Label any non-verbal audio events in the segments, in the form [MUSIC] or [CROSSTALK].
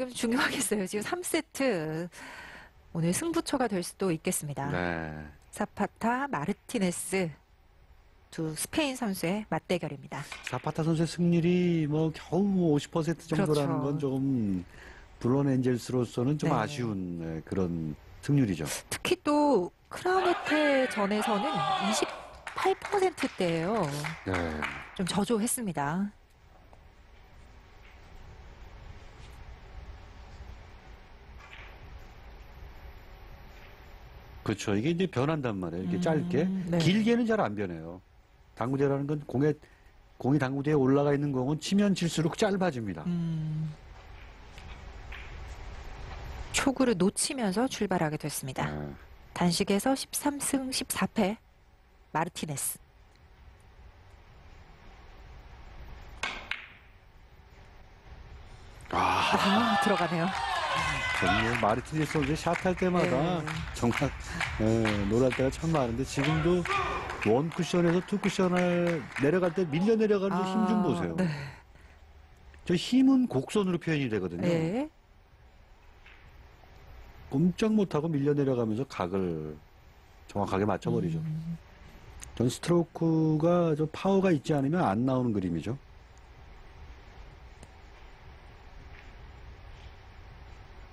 지금 중요하겠어요. 지금 3세트 오늘 승부처가 될 수도 있겠습니다. 네. 사파타, 마르티네스 두 스페인 선수의 맞대결입니다. 사파타 선수의 승률이 뭐 겨우 뭐50% 정도라는 그렇죠. 건 조금 블론 엔젤스로서는 좀 네. 아쉬운 네, 그런 승률이죠. 특히 또 크라우네테 전에서는 28%대예요. 네. 좀 저조했습니다. 그렇죠. 이게 이제 변한단 말이에요. 이렇게 음, 짧게. 네. 길게는 잘 안 변해요. 당구대라는 건 공에 공이 당구대에 올라가 있는 공은 치면 칠수록 짧아집니다. 음. 초구를 놓치면서 출발하게 됐습니다. 네. 단식에서 13승 14패 마르티네스. 아, 아, 들어가네요. 정말 마르티네스 선수 샷할 때마다 네. 정말 예, 놀랄 때가 참 많은데 지금도 원 쿠션에서 투 쿠션을 내려갈 때 밀려 내려가는 힘좀 보세요. 네. 저 힘은 곡선으로 표현이 되거든요. 네. 꼼짝 못하고 밀려 내려가면서 각을 정확하게 맞춰버리죠. 음, 전 스트로크가 저 파워가 있지 않으면 안 나오는 그림이죠.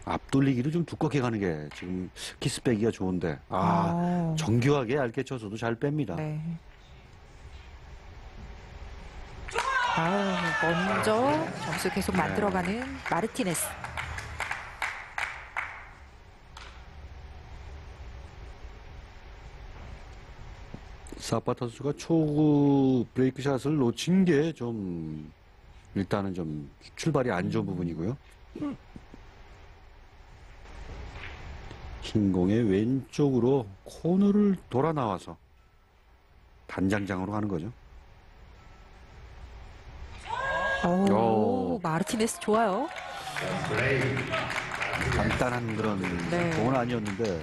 앞돌리기를 좀 두껍게 가는 게 지금 키스 빼기가 좋은데 아 아, 정교하게 얇게 쳐서도 잘 뺍니다. 네. 아, 먼저 점수 계속 네. 만들어가는 마르티네스. 사파타 선수가 초구 브레이크 샷을 놓친 게 좀 일단은 좀 출발이 안 좋은 부분이고요. 흰 공의 왼쪽으로 코너를 돌아 나와서 단장장으로 가는 거죠. 오, 오. 마르티네스 좋아요. 간단한 그런 네. 공은 아니었는데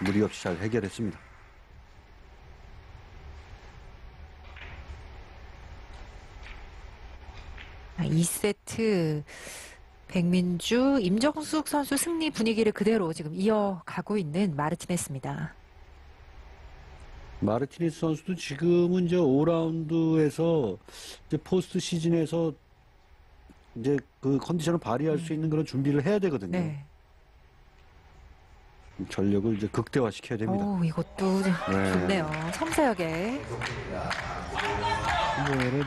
무리 없이 잘 해결했습니다. 아, 2세트 백민주, 임정숙 선수 승리 분위기를 그대로 지금 이어가고 있는 마르티네스입니다. 마르티네스 선수도 지금은 이제 5라운드에서 이제 포스트 시즌에서 이제 그 컨디션을 발휘할 수 있는 그런 준비를 해야 되거든요. 네. 전력을 이제 극대화시켜야 됩니다. 오, 이것도 네. 좋네요. 섬세하게. 이번에는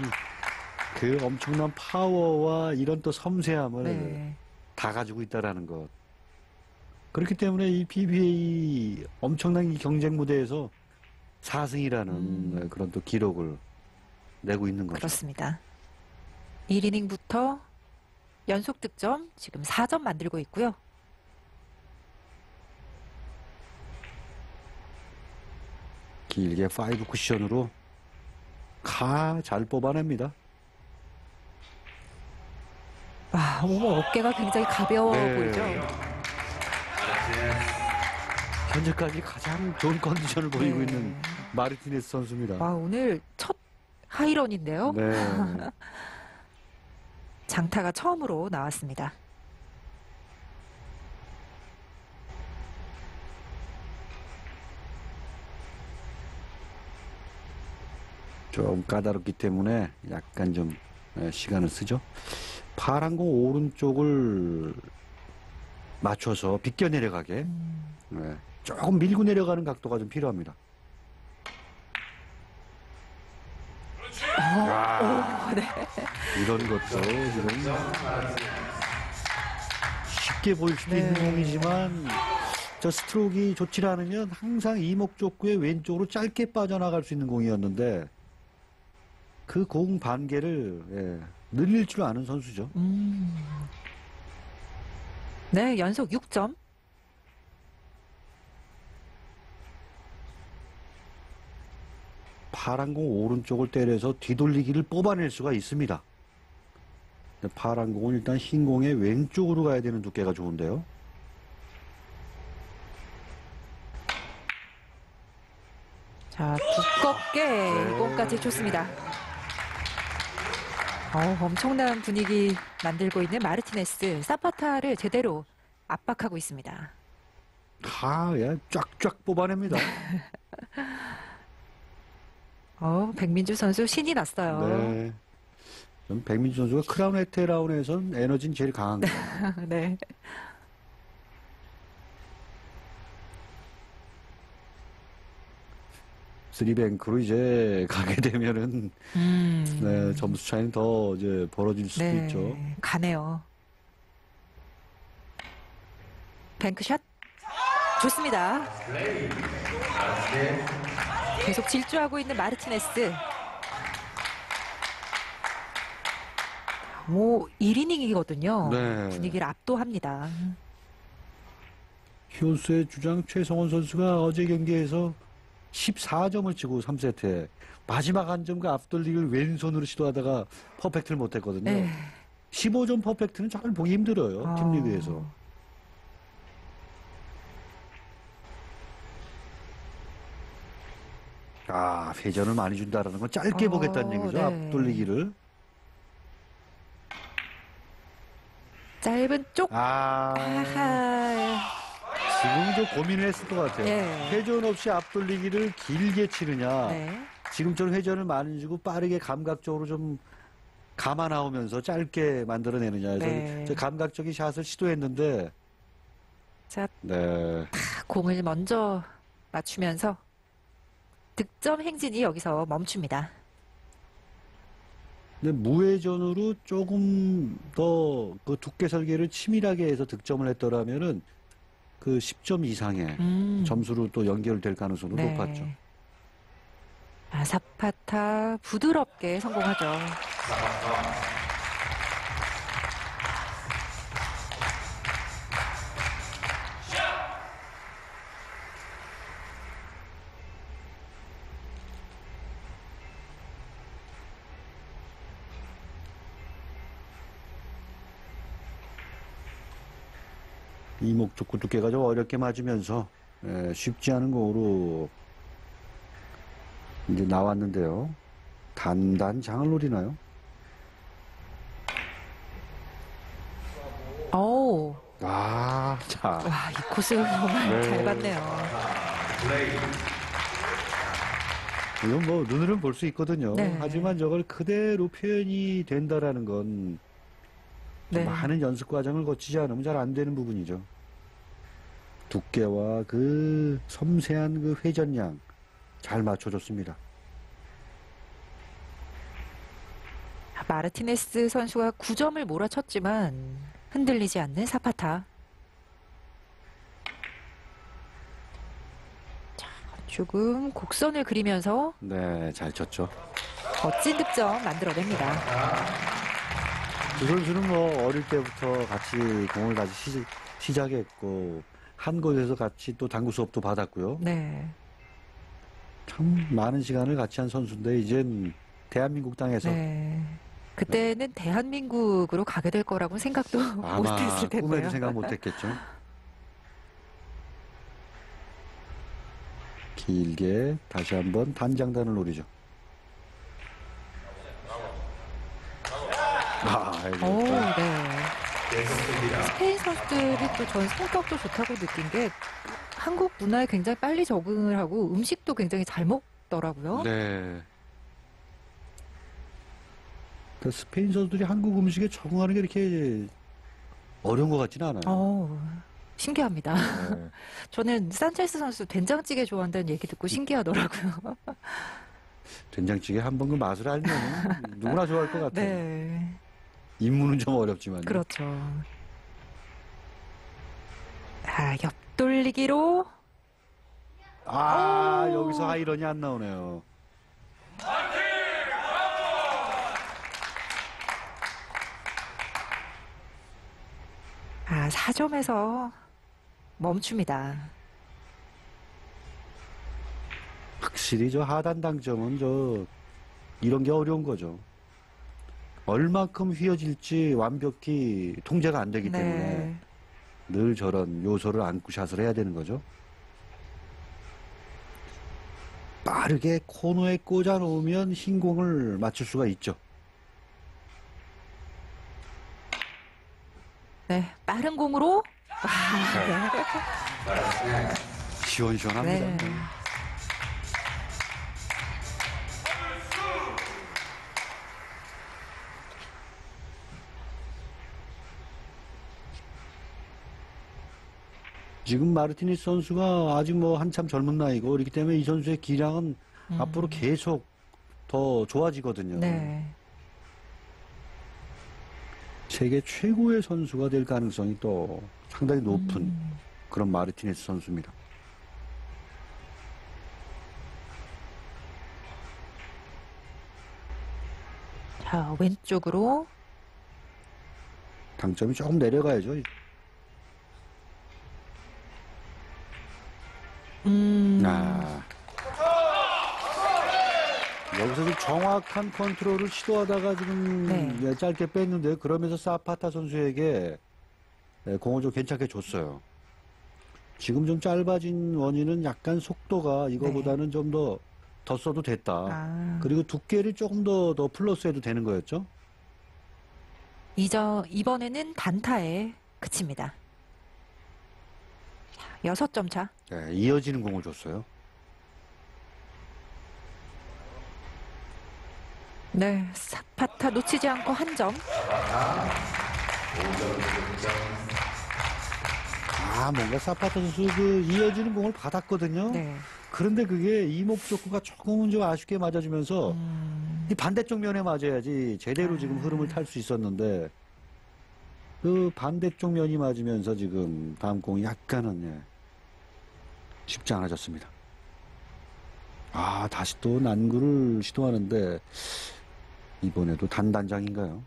그 엄청난 파워와 이런 또 섬세함을 네. 다 가지고 있다라는 것. 그렇기 때문에 이 PBA 엄청난 이 경쟁 무대에서 4승이라는 음. 그런 또 기록을 내고 있는 거죠. 그렇습니다. 1이닝부터 연속 득점 지금 4점 만들고 있고요. 길게 5 쿠션으로 가 잘 뽑아냅니다. 와, 오, 어깨가 굉장히 가벼워 네. 보이죠? 현재까지 가장 좋은 컨디션을 보이고 네. 있는 마르티네스 선수입니다. 와, 오늘 첫 하이런인데요. 네. [LAUGHS] 장타가 처음으로 나왔습니다. 좀 까다롭기 때문에 약간 좀 에, 시간을 쓰죠. 파란 공 오른쪽을 맞춰서 비껴 내려가게 음, 네, 조금 밀고 내려가는 각도가 좀 필요합니다. 와, 네. 이런 것도 지금 쉽게 보일 수도 있는 네. 공이지만 저 스트로크가 좋지 않으면 항상 이목적구의 왼쪽으로 짧게 빠져나갈 수 있는 공이었는데 그 공 반개를 예, 늘릴 줄 아는 선수죠. 음. 네, 연속 6점. 파란 공 오른쪽을 때려서 뒤돌리기를 뽑아낼 수가 있습니다. 파란 공은 일단 흰 공의 왼쪽으로 가야 되는 두께가 좋은데요. 자, 두껍게 네. 이공까지 좋습니다. 어, 엄청난 분위기 만들고 있는 마르티네스. 사파타를 제대로 압박하고 있습니다. 아, 예, 쫙쫙 뽑아냅니다. [LAUGHS] 어, 백민주 선수 신이 났어요. 네. 전 백민주 선수가 크라운 에테라운에선 에너지는 제일 강한 거예요. [LAUGHS] 네. 쓰리뱅크로 이제 [LAUGHS] 가게 되면은 음. 네, 점수 차이는 더 이제 벌어질 수도 네, 있죠. 가네요. 뱅크샷 좋습니다. 계속 질주하고 있는 마르티네스. 뭐 1이닝이거든요. 네. 분위기를 압도합니다. 히오스의 주장 최성원 선수가 어제 경기에서 14점을 치고 3세트에 마지막 한 점과 앞돌리기를 왼손으로 시도하다가 퍼펙트를 못했거든요. 네. 15점 퍼펙트는 잘 보기 힘들어요. 어. 팀리그에서. 아, 회전을 많이 준다라는 건 짧게 어, 보겠다는 얘기죠. 네. 앞돌리기를. 짧은 쪽. 아, 아하. 지금 좀 고민을 했을 것 같아요. 네. 회전 없이 앞돌리기를 길게 치느냐. 네. 지금처럼 회전을 많이 주고 빠르게 감각적으로 좀 감아 나오면서 짧게 만들어내느냐 해서 네. 저 감각적인 샷을 시도했는데 자, 네. 공을 먼저 맞추면서 득점 행진이 여기서 멈춥니다. 근데 무회전으로 조금 더 그 두께 설계를 치밀하게 해서 득점을 했더라면은 그 10점 이상의 음. 점수로 또 연결될 가능성도 네. 높았죠. 아, 사파타 부드럽게 성공하죠. 이목 족구 두께가 좀 어렵게 맞으면서 예, 쉽지 않은 공으로 이제 나왔는데요. 단단 장을 노리나요? 어우, 아, 자. 와, 이 코스 정말 네. 잘 봤네요. 이건 뭐 눈으로는 볼 수 있거든요. 네. 하지만 저걸 그대로 표현이 된다라는 건 네. 많은 연습 과정을 거치지 않으면 잘 안 되는 부분이죠. 두께와 그 섬세한 그 회전량 잘 맞춰줬습니다. 마르티네스 선수가 9점을 몰아쳤지만 흔들리지 않는 사파타. 자, 조금 곡선을 그리면서 네, 잘 쳤죠. 멋진 득점 만들어냅니다. 두 선수는 뭐 어릴 때부터 같이 공을 다시 시, 작했고 한 곳에서 같이 또 당구 수업도 받았고요. 네. 참 많은 시간을 같이 한 선수인데 이젠 대한민국 땅에서 네. 그때는 대한민국으로 가게 될 거라고 생각도 [LAUGHS] 못했을 텐데요. 꿈에도 생각 못했겠죠. 길게 다시 한번 단장단을 노리죠. 아, 또 네. 스페인 선수들이 또 전 성격도 좋다고 느낀 게 한국 문화에 굉장히 빨리 적응을 하고 음식도 굉장히 잘 먹더라고요. 네. 그 스페인 선수들이 한국 음식에 적응하는 게 이렇게 어려운 것 같지는 않아요. 어, 신기합니다. 네. [LAUGHS] 저는 산체스 선수 된장찌개 좋아한다는 얘기 듣고 신기하더라고요. [LAUGHS] 된장찌개 한 번 그 맛을 알면 누구나 좋아할 것 같아요. 네. 입문은 좀 어렵지만. 그렇죠. 아, 옆돌리기로 아, 오. 여기서 아이러니 안 나오네요. 아, 4점에서 멈춥니다. 확실히 저 하단 당점은 저 이런 게 어려운 거죠. 얼마큼 휘어질지 완벽히 통제가 안 되기 네. 때문에 네. 늘 저런 요소를 안고 샷을 해야 되는 거죠. 빠르게 코너에 꽂아 놓으면 신공을 맞출 수가 있죠. 네, 빠른 공으로 와, 네. [LAUGHS] 시원시원합니다. 네. 지금 마르티니스 선수가 아직 뭐 한참 젊은 나이고 그렇기 때문에 이 선수의 기량은 음. 앞으로 계속 더 좋아지거든요. 네. 세계 최고의 선수가 될 가능성이 또 상당히 높은 음. 그런 마르티네스 선수입니다. 자, 왼쪽으로. 당점이 조금 내려가야죠. 음. 아. 여기서 좀 정확한 컨트롤을 시도하다가 지금 네. 예, 짧게 뺐는데 그러면서 사파타 선수에게 예, 공을 좀 괜찮게 줬어요. 지금 좀 짧아진 원인은 약간 속도가 이거보다는 좀더 더 써도 됐다. 아. 그리고 두께를 조금 더 더 플러스해도 되는 거였죠. 이저, 이번에는 단타에 그칩니다. 자, 여섯 점 차. 예, 이어지는 공을 줬어요. 네, 사파타 놓치지 않고 한 점. 아, 뭔가 사파타 선수 그 이어지는 공을 받았거든요. 네. 그런데 그게 이목적구가 조금은 좀 아쉽게 맞아주면서 음, 이 반대쪽 면에 맞아야지 제대로 지금 아. 흐름을 탈 수 있었는데 그 반대쪽 면이 맞으면서 지금 다음 공이 약간은 예, 쉽지 않아졌습니다. 아, 다시 또 난구를 시도하는데 이번에도 단단장인가요?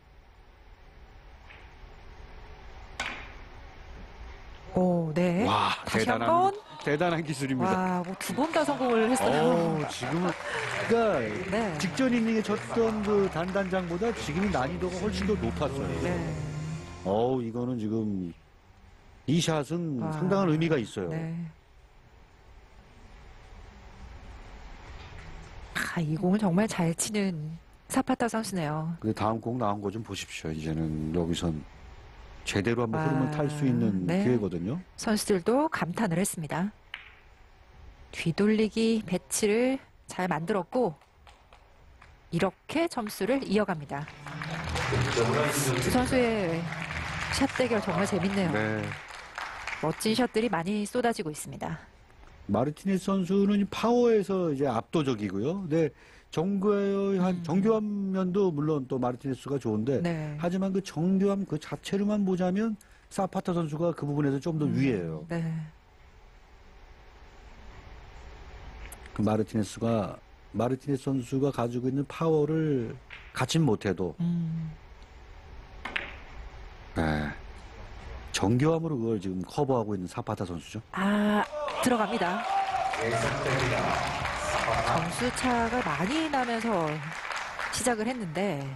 오, 네. 와, 다시 한 대단한 번. 대단한 기술입니다. 와, 뭐 두 번 다 성공을 했어요. 어, 지금은 그러니까 네. 직전 이닝에 쳤던 그 단단장보다 지금이 난이도가 훨씬 더 높았어요. 네. 어우, 이거는 지금 이 샷은 와. 상당한 의미가 있어요. 네. 아, 이 공을 정말 잘 치는 사파타 선수네요. 근데 다음 공 나온 거 좀 보십시오. 이제는 여기선 제대로 한번 와, 흐름을 탈 수 있는 네. 기회거든요. 선수들도 감탄을 했습니다. 뒤돌리기 배치를 잘 만들었고 이렇게 점수를 이어갑니다. 두 선수의 샷 대결 정말 재밌네요. 네. 멋진 샷들이 많이 쏟아지고 있습니다. 마르티네스 선수는 이 파워에서 이제 압도적이고요. 네. 정교한 음. 정교한 면도 물론 또 마르티네스가 좋은데 네. 하지만 그 정교함 그 자체로만 보자면 사파타 선수가 그 부분에서 좀더 위에요. 네. 그 마르티네스가 마르티네스 선수가 가지고 있는 파워를 갖진 못해도 음, 네. 정교함으로 그걸 지금 커버하고 있는 사파타 선수죠. 아 들어갑니다. 점수 차가 많이 나면서 시작을 했는데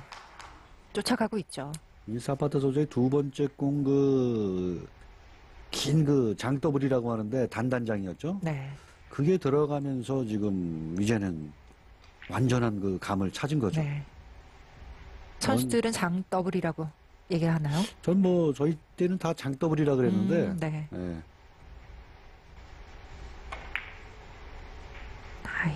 쫓아가고 있죠. 이 사파타 선수의 두 번째 공그 긴 그 장더블이라고 하는데 단단장이었죠. 네. 그게 들어가면서 지금 이제는 완전한 그 감을 찾은 거죠. 네. 선수들은 장 더블이라고 얘기를 하나요? 전 뭐 저희 때는 다 장더블이라 그랬는데 음, 네. 예.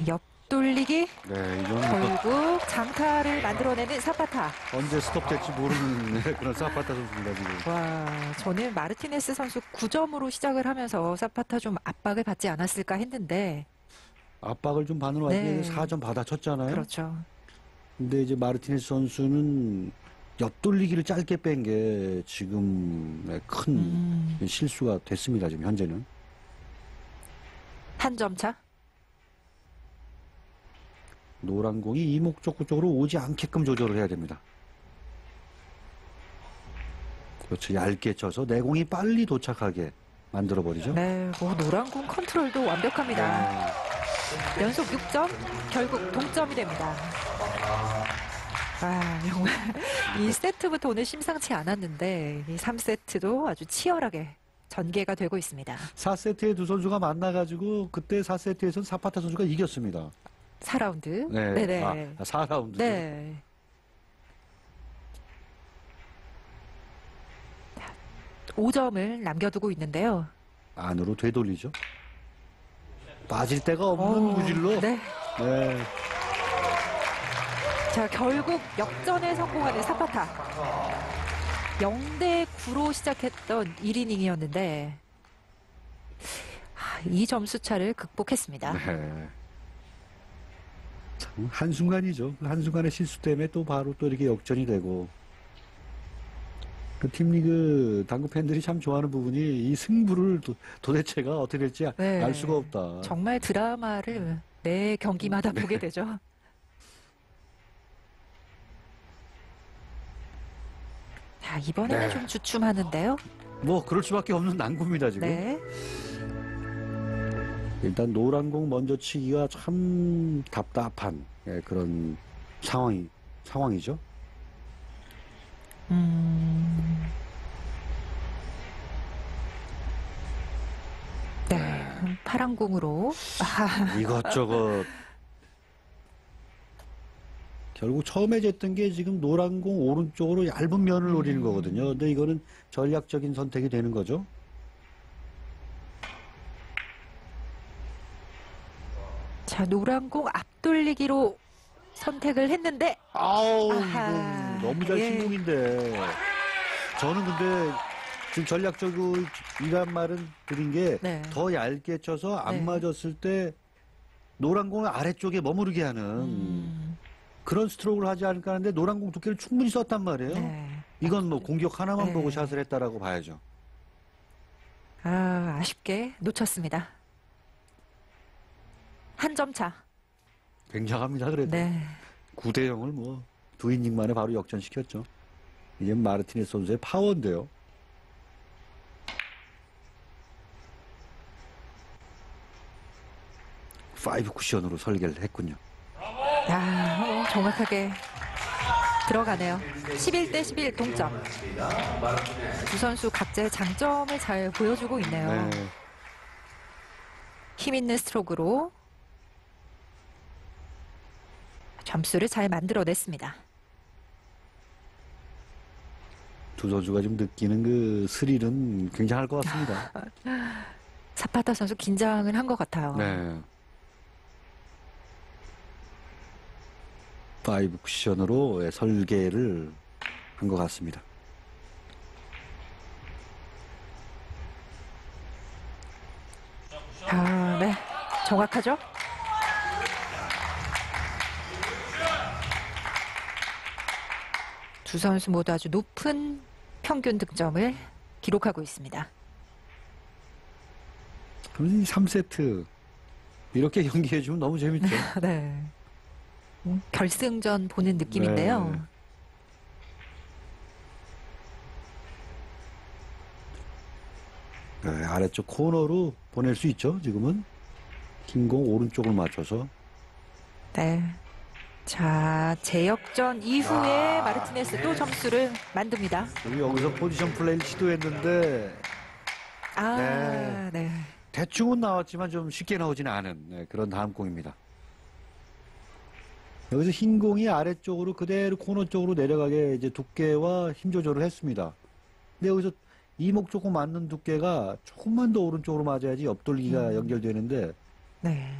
옆돌리기 네, 이건 뭐 결국 장타를 만들어내는 사파타. 언제 스톱될지 모르는 네, [LAUGHS] 그런 사파타 선수입니다 지금. 와, 저는 마르티네스 선수 9점으로 시작을 하면서 사파타 좀 압박을 받지 않았을까 했는데 압박을 좀 받는 와중에 네. 4점 받아쳤잖아요. 그렇죠. 근데 이제 마르티네스 선수는 옆돌리기를 짧게 뺀 게 지금 큰 음, 실수가 됐습니다. 지금 현재는. 한 점 차. 노란 공이 이목적구 쪽으로 오지 않게끔 조절을 해야 됩니다. 그렇죠. 얇게 쳐서 내 공이 빨리 도착하게 만들어 버리죠. 네, 뭐 노란 공 컨트롤도 완벽합니다. 네. 연속 6점, 결국 동점이 됩니다. 아, 정말 이 세트부터 오늘 심상치 않았는데 이 3세트도 아주 치열하게 전개가 되고 있습니다. 4세트에 두 선수가 만나가지고 그때 4세트에서는 사파타 선수가 이겼습니다. 4라운드. 네. 네, 네. 아, 4라운드. 네. 5점을 남겨두고 있는데요. 안으로 되돌리죠. 빠질 데가 없는 어, 구질로. 네. 네. 자, 결국 역전에 성공하는 사파타. 0대 9로 시작했던 1이닝이었는데 이 점수 차를 극복했습니다. 네. 참 한순간이죠. 그 한순간의 실수 때문에 또 바로 또 이렇게 역전이 되고. 그 팀리그 당구 팬들이 참 좋아하는 부분이 이 승부를 도, 도대체가 어떻게 될지 아- 네. 알 수가 없다. 정말 드라마를 매 경기마다 네. 보게 되죠. [LAUGHS] 자, 이번에는 네. 좀 주춤하는데요. 뭐 그럴 수밖에 없는 난구입니다 지금. 네. 일단 노란 공 먼저 치기가 참 답답한 예, 그런 상황이 상황이죠. 음. 네. 파란 공으로. 아, [LAUGHS] 이것저것 결국 처음에 쟀던 게 지금 노란 공 오른쪽으로 얇은 면을 노리는 거거든요. 근데 이거는 전략적인 선택이 되는 거죠. 자, 노란 공 앞돌리기로 선택을 했는데 아우 아하, 이거 너무 잘 예. 신공인데 저는 근데 지금 전략적으로 이란 말은 드린 게더 네. 얇게 쳐서 안 네. 맞았을 때 노란 공을 아래쪽에 머무르게 하는 음, 그런 스트로크를 하지 않을까 하는데 노란 공 두께를 충분히 썼단 말이에요. 네. 이건 뭐 공격 하나만 네. 보고 샷을 했다라고 봐야죠. 아, 아쉽게 놓쳤습니다. 한 점 차. 굉장합니다. 그래도 네. 9대 0을 뭐 두 이닝 만에 바로 역전시켰죠. 이제 마르티네스 선수의 파워인데요. 파이브 쿠션으로 설계를 했군요. 아, 어, 정확하게 들어가네요. 11대 11 동점. 두 선수 각자의 장점을 잘 보여주고 있네요. 네. 힘 있는 스트로크로 점수를 잘 만들어냈습니다. 두 선수가 지금 느끼는 그 스릴은 굉장할 것 같습니다. [LAUGHS] 사파타 선수 긴장을 한 것 같아요. 네. 파이브 쿠션으로 예, 설계를 한 것 같습니다. 아, 네. 정확하죠? 두 선수 모두 아주 높은 평균 득점을 기록하고 있습니다. 그럼 이 3세트 이렇게 [LAUGHS] 경기해주면 너무 재밌죠. [LAUGHS] 네. 음, 결승전 보는 느낌인데요. 네. 네, 아래쪽 코너로 보낼 수 있죠. 지금은 흰공 오른쪽을 맞춰서 네. 자, 재역전 이후에 아. 마르티네스 또 점수를 만듭니다. 우리 여기서 포지션 플레이를 시도했는데 아, 네. 네. 대충은 나왔지만 좀 쉽게 나오지는 않은 네, 그런 다음 공입니다. 여기서 흰 공이 아래쪽으로 그대로 코너 쪽으로 내려가게 이제 두께와 힘 조절을 했습니다. 근데 여기서 이목 조금 맞는 두께가 조금만 더 오른쪽으로 맞아야지 옆돌리기가 음. 연결되는데 네.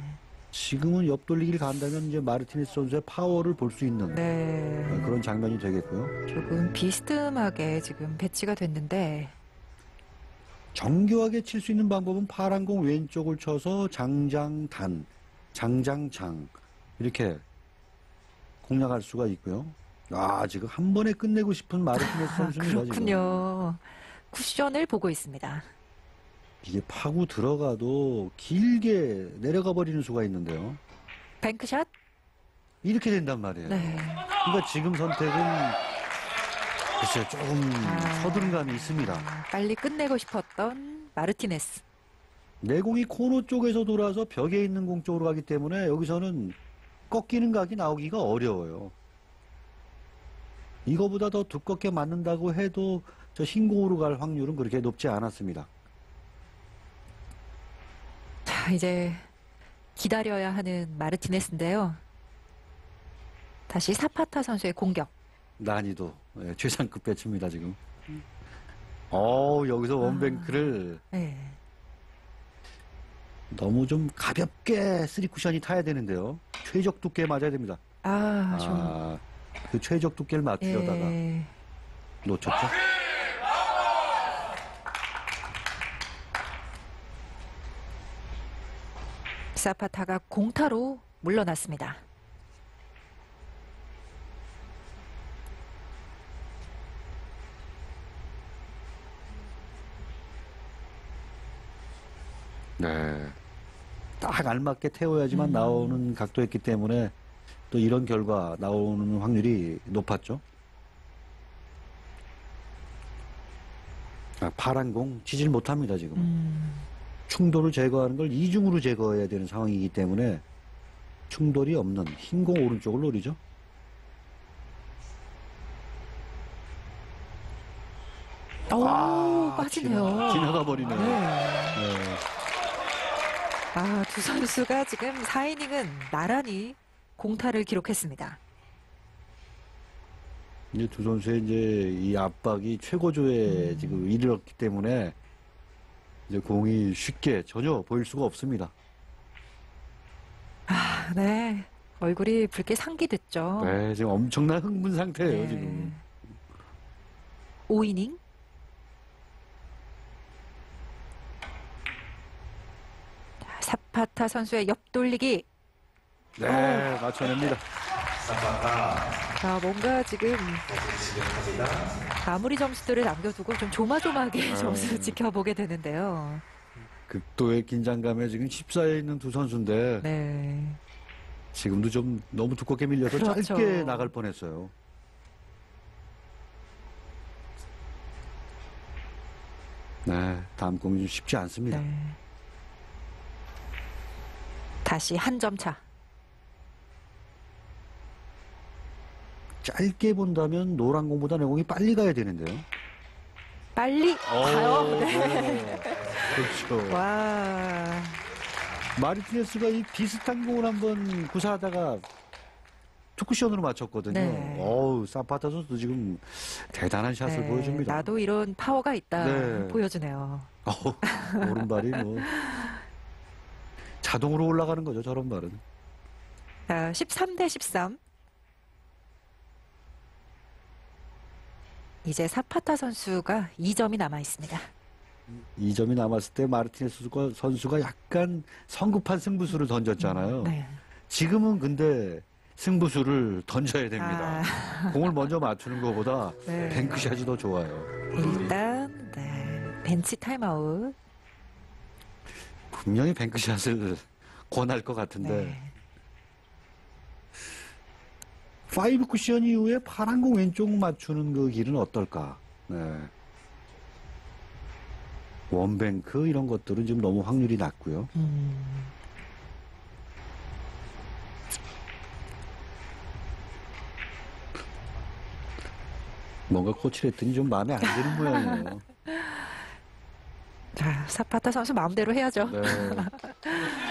지금은 옆돌리기를 간다면 이제 마르티네스 선수의 파워를 볼 수 있는 네. 그런 장면이 되겠고요. 조금 비스듬하게 지금 배치가 됐는데 정교하게 칠 수 있는 방법은 파란 공 왼쪽을 쳐서 장장단, 장장장 이렇게 공략할 수가 있고요. 아 지금 한 번에 끝내고 싶은 마르티네스 [LAUGHS] 아, 선수입니다. 지금. 그렇군요. 쿠션을 보고 있습니다. 이게 파고 들어가도 길게 내려가 버리는 수가 있는데요. 뱅크샷? 이렇게 된단 말이에요. 네. 그러니까 지금 선택은 글쎄요 조금 아. 서두른 감이 있습니다. 아, 빨리 끝내고 싶었던 마르티네스. 내공이 코너 쪽에서 돌아서 벽에 있는 공 쪽으로 가기 때문에 여기서는 꺾이는 각이 나오기가 어려워요. 이거보다 더 두껍게 맞는다고 해도 저 흰공으로 갈 확률은 그렇게 높지 않았습니다. 자, 이제 기다려야 하는 마르티네스인데요. 다시 사파타 선수의 공격. 난이도 예, 최상급 배치입니다 지금. 어, 여기서 원뱅크를 네. 너무 좀 가볍게 쓰리 쿠션이 타야 되는데요. 최적 두께 맞아야 됩니다. 아, 좀. 아, 그 최적 두께를 맞추려다가 예. 놓쳤죠. 사파타가 공타로 물러났습니다. 네. 딱 알맞게 태워야지만 음. 나오는 각도였기 때문에 또 이런 결과 나오는 확률이 높았죠. 아, 파란 공 치질 못합니다, 지금. 음, 충돌을 제거하는 걸 이중으로 제거해야 되는 상황이기 때문에 충돌이 없는 흰 공 오른쪽을 노리죠. 오, 아, 빠지네요. 지나- 지나 가 버리네요. 네. 네. 아, 두 선수가 지금 4이닝은 나란히 공타를 기록했습니다. 이제 두 선수의 이제 이 압박이 최고조에 음. 지금 이르렀기 때문에 이제 공이 쉽게 전혀 보일 수가 없습니다. 아, 네. 얼굴이 붉게 상기됐죠. 네, 지금 엄청난 흥분 상태예요, 네. 지금. 5이닝. 자, 사파타 선수의 옆돌리기. 네, 맞춰냅니다. 자, 뭔가 지금 마무리 점수들을 남겨두고 좀 조마조마하게 [LAUGHS] 아. 점수를 지켜보게 되는데요. 극도의 긴장감에 지금 휩싸여 있는 두 선수인데 네. 지금도 좀 너무 두껍게 밀려서 그렇죠. 짧게 나갈 뻔했어요. 네, 다음 공이 좀 쉽지 않습니다. 네. 다시 한 점 차. 짧게 본다면 노란 공보다 내 공이 빨리 가야 되는데요. 빨리 가요. 네. 네. 그렇죠. 와. 마르티네스가 이 비슷한 공을 한번 구사하다가 투쿠션으로 맞췄거든요. 네. 어우, 사파타 선수도 지금 대단한 샷을 네, 보여줍니다. 나도 이런 파워가 있다 네. 보여주네요. [LAUGHS] 어우, 오른발이 뭐 자동으로 올라가는 거죠, 저런 발은. 자, 13대 13. 이제 사파타 선수가 2점이 남아 있습니다. 이 점이 남았을 때 마르티네스 선수가 약간 성급한 승부수를 던졌잖아요. 네. 지금은 근데 승부수를 던져야 됩니다. 공을 먼저 맞추는 것보다 아. [LAUGHS] 네. bank shot이 더 좋아요. 일단 네. 벤치 타임아웃. 분명히 bank shot을 권할 것 같은데 네. five 쿠션 이후에 파란 공 왼쪽 맞추는 그 길은 어떨까? 네. 원뱅크 이런 것들은 지금 너무 확률이 낮고요. 음, 뭔가 코치를 했더니 좀 마음에 안 드는 모양이에요. [LAUGHS] 자, 사파타 선수 마음대로 해야죠. 네. [LAUGHS]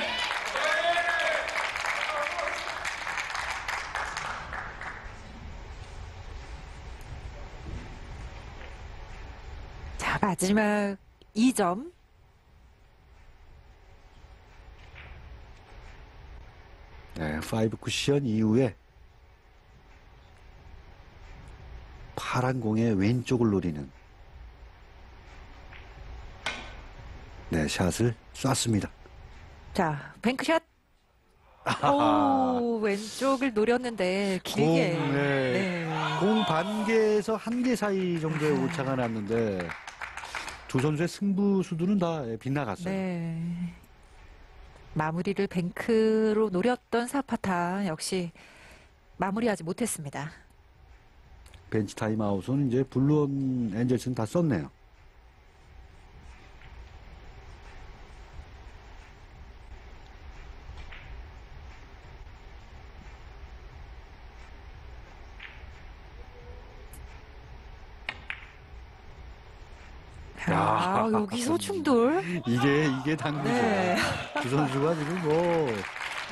마지막 2점. 네, five 쿠션 이후에 파란 공의 왼쪽을 노리는 네, shot을 쐈습니다. 자, bank shot. 오, [LAUGHS] 왼쪽을 노렸는데 길게. 공, 네. 네. 공 반개에서 한 개 사이 정도의 오차가 났는데 두 선수의 승부수들은 다 빗나갔어요. 네. 마무리를 bank로 노렸던 사파타 역시 마무리하지 못했습니다. 벤치 타임아웃은 이제 블루원 엔젤스는 다 썼네요. 아, 여기서 충돌. 이게 이게 당구죠. 네. 두 선수가 지금 뭐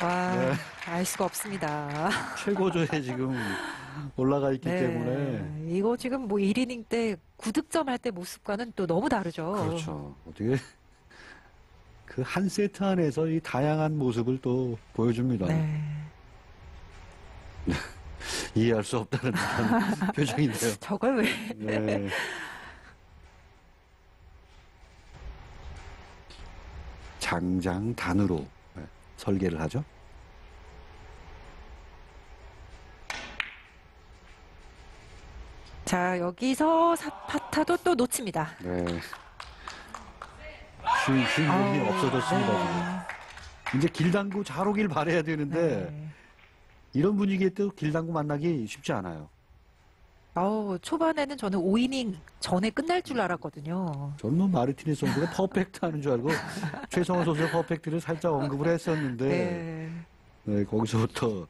와, 네. 알 수가 없습니다. 최고조에 지금 올라가 있기 네. 때문에 이거 지금 뭐 1이닝 때 9득점 할 때 모습과는 또 너무 다르죠. 그렇죠. 어떻게 그 한 세트 안에서 이 다양한 모습을 또 보여줍니다. 네. [LAUGHS] 이해할 수 없다는 [LAUGHS] 표정인데요. 저걸 왜 네. 장장 단으로 네, 설계를 하죠. 자, 여기서 사파타도 또 놓칩니다. 네. 쉴, 쉴 아우, 없어졌습니다. 네. 지금. 이제 길당구 잘 오길 바래야 되는데 네. 이런 분위기에 또 길당구 만나기 쉽지 않아요. 아우, 초반에는 저는 5이닝 전에 끝날 줄 알았거든요. 저는 뭐 마르티네스 선수가 퍼펙트 하는 줄 알고 [LAUGHS] 최성원 선수의 퍼펙트를 살짝 언급을 했었는데 네. 네, 거기서부터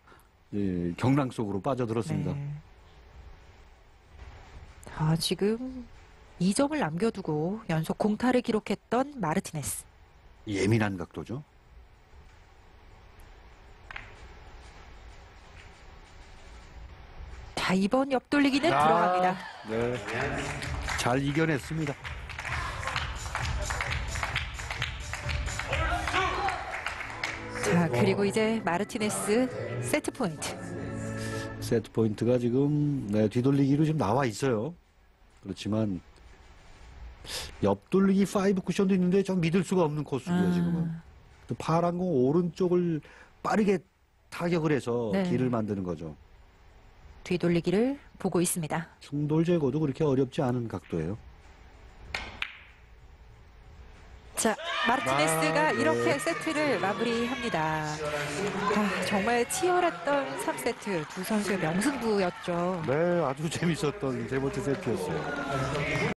예, 경랑 속으로 빠져들었습니다. 네. 아, 지금 2점을 남겨두고 연속 공타를 기록했던 마르티네스. 예민한 각도죠. 자, 이번 옆돌리기는 아. 들어갑니다. 네. 잘 이겨냈습니다. 자, 그리고 이제 마르티네스 세트 포인트. 세트 포인트가 지금 네, 뒤돌리기로 지금 나와 있어요. 그렇지만 옆돌리기 5 쿠션도 있는데 좀 믿을 수가 없는 코스고요 아. 지금은. 또 파란 공 오른쪽을 빠르게 타격을 해서 네. 길을 만드는 거죠. 뒤돌리기를 보고 있습니다. 충돌 제거도 그렇게 어렵지 않은 각도예요. 자, 마르티네스가 아, 네. 이렇게 세트를 마무리합니다. 아, 정말 치열했던 3세트 두 선수의 명승부였죠. 네, 아주 재밌었던 세 번째 세트였어요.